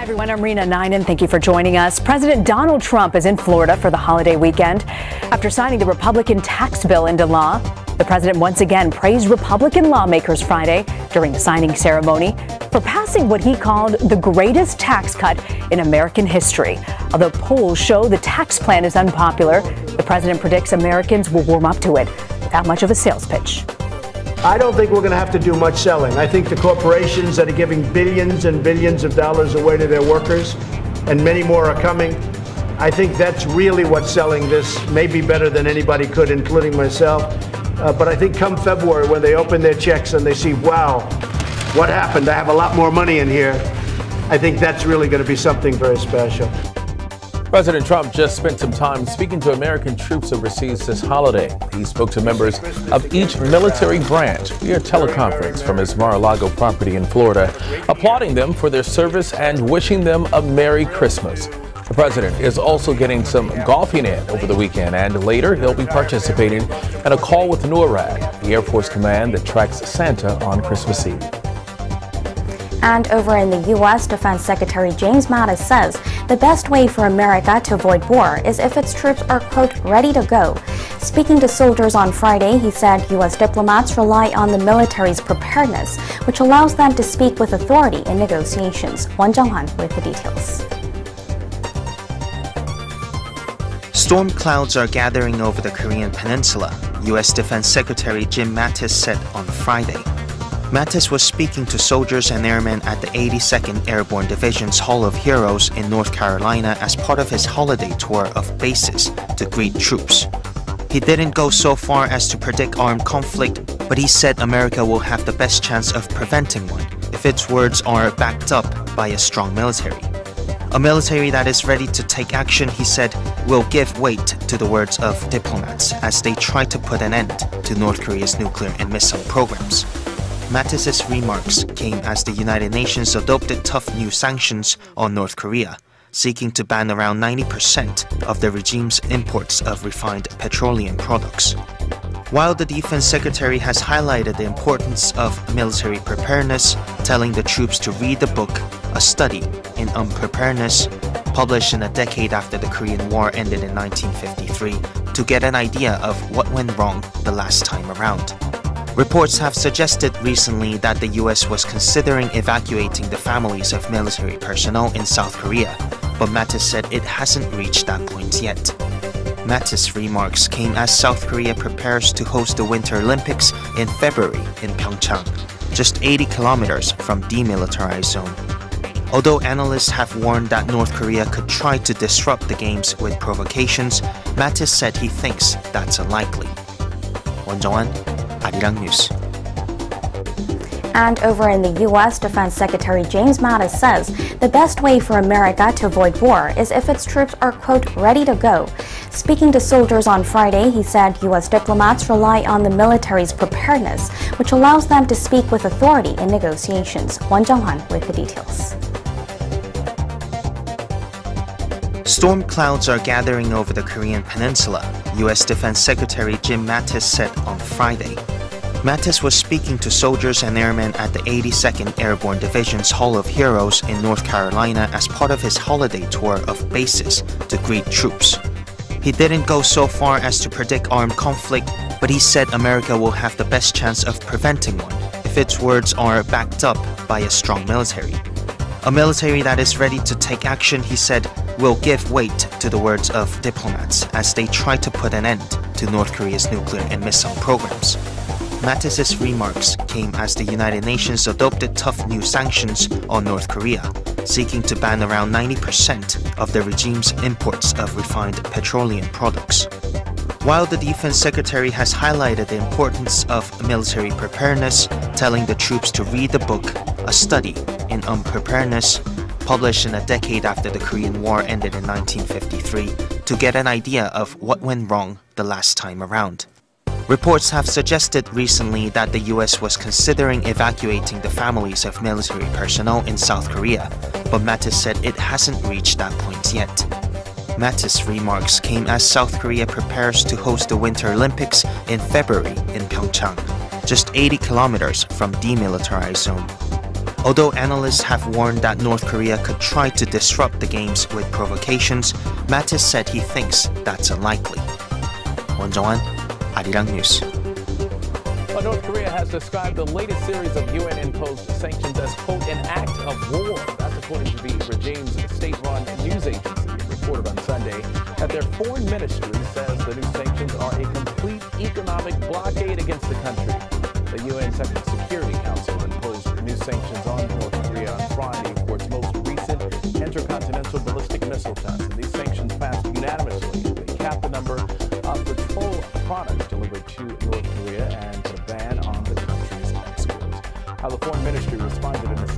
Hi, everyone. I'm Rena Ninan. Thank you for joining us. President Donald Trump is in Florida for the holiday weekend. After signing the Republican tax bill into law, the president once again praised Republican lawmakers Friday during the signing ceremony for passing what he called the greatest tax cut in American history. Although polls show the tax plan is unpopular, the president predicts Americans will warm up to it without much of a sales pitch. I don't think we're going to have to do much selling. I think the corporations that are giving billions and billions of dollars away to their workers, and many more are coming, I think that's really what's selling this, maybe better than anybody could, including myself. Uh, but I think come February, when they open their checks and they see, wow, what happened? I have a lot more money in here. I think that's really going to be something very special. President Trump just spent some time speaking to American troops overseas this holiday. He spoke to members of each military branch via teleconference from his Mar-a-Lago property in Florida, applauding them for their service and wishing them a Merry Christmas. The president is also getting some golfing in over the weekend, and later he'll be participating in a call with NORAD, the Air Force command that tracks Santa on Christmas Eve. And over in the U.S., Defense Secretary James Mattis says the best way for America to avoid war is if its troops are, quote, ready to go. Speaking to soldiers on Friday, he said U.S. diplomats rely on the military's preparedness, which allows them to speak with authority in negotiations. Won Jung-han with the details. Storm clouds are gathering over the Korean peninsula, U.S. Defense Secretary Jim Mattis said on Friday. Mattis was speaking to soldiers and airmen at the 82nd Airborne Division's Hall of Heroes in North Carolina as part of his holiday tour of bases to greet troops. He didn't go so far as to predict armed conflict, but he said America will have the best chance of preventing one if its words are backed up by a strong military. A military that is ready to take action, he said, will give weight to the words of diplomats as they try to put an end to North Korea's nuclear and missile programs. Mattis's remarks came as the United Nations adopted tough new sanctions on North Korea, seeking to ban around 90% of the regime's imports of refined petroleum products. While the defense secretary has highlighted the importance of military preparedness, telling the troops to read the book A Study in Unpreparedness, published in a decade after the Korean War ended in 1953, to get an idea of what went wrong the last time around. Reports have suggested recently that the US was considering evacuating the families of military personnel in South Korea, but Mattis said it hasn't reached that point yet. Mattis' remarks came as South Korea prepares to host the Winter Olympics in February in Pyeongchang, just 80 kilometers from demilitarized zone. Although analysts have warned that North Korea could try to disrupt the games with provocations, Mattis said he thinks that's unlikely. Won 아리랑 뉴스. And over in the U.S., Defense Secretary James Mattis says the best way for America to avoid war is if its troops are, quote, ready to go. Speaking to soldiers on Friday, he said U.S. diplomats rely on the military's preparedness, which allows them to speak with authority in negotiations. Won Jung-han with the details. Storm clouds are gathering over the Korean peninsula, U.S. Defense Secretary Jim Mattis said on Friday. Mattis was speaking to soldiers and airmen at the 82nd Airborne Division's Hall of Heroes in North Carolina as part of his holiday tour of bases to greet troops. He didn't go so far as to predict armed conflict, but he said America will have the best chance of preventing one if its words are backed up by a strong military. A military that is ready to take action, he said, will give weight to the words of diplomats as they try to put an end to North Korea's nuclear and missile programs. Mattis's remarks came as the United Nations adopted tough new sanctions on North Korea, seeking to ban around 90% of the regime's imports of refined petroleum products. While the defense secretary has highlighted the importance of military preparedness, telling the troops to read the book A Study in Unpreparedness, published in a decade after the Korean War ended in 1953, to get an idea of what went wrong the last time around. Reports have suggested recently that the US was considering evacuating the families of military personnel in South Korea, but Mattis said it hasn't reached that point yet. Mattis' remarks came as South Korea prepares to host the Winter Olympics in February in Pyeongchang, just 80 kilometers from demilitarized zone. Although analysts have warned that North Korea could try to disrupt the games with provocations, Mattis said he thinks that's unlikely. 원정 환, 아리랑 뉴스. Well, North Korea has described the latest series of UN-imposed sanctions as, quote, an act of war. That's according to the regime's state-run news agency. It reported on Sunday that their foreign ministry says the new sanctions are a complete economic blockade against the country. The UN Security Council imposed new sanctions on North Korea on Friday for its most recent intercontinental ballistic missile test. And these sanctions passed unanimously. They cap the number of patrol products delivered to North Korea and a ban on the country's exports. How the foreign ministry responded in a